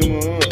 come on.